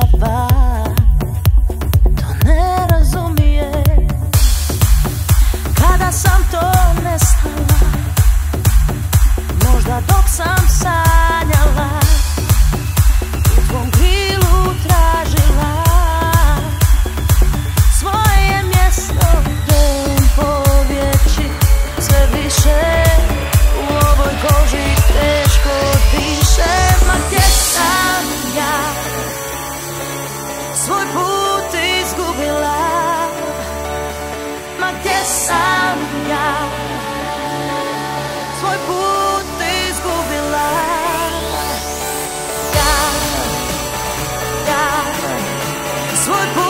dešava Svoj put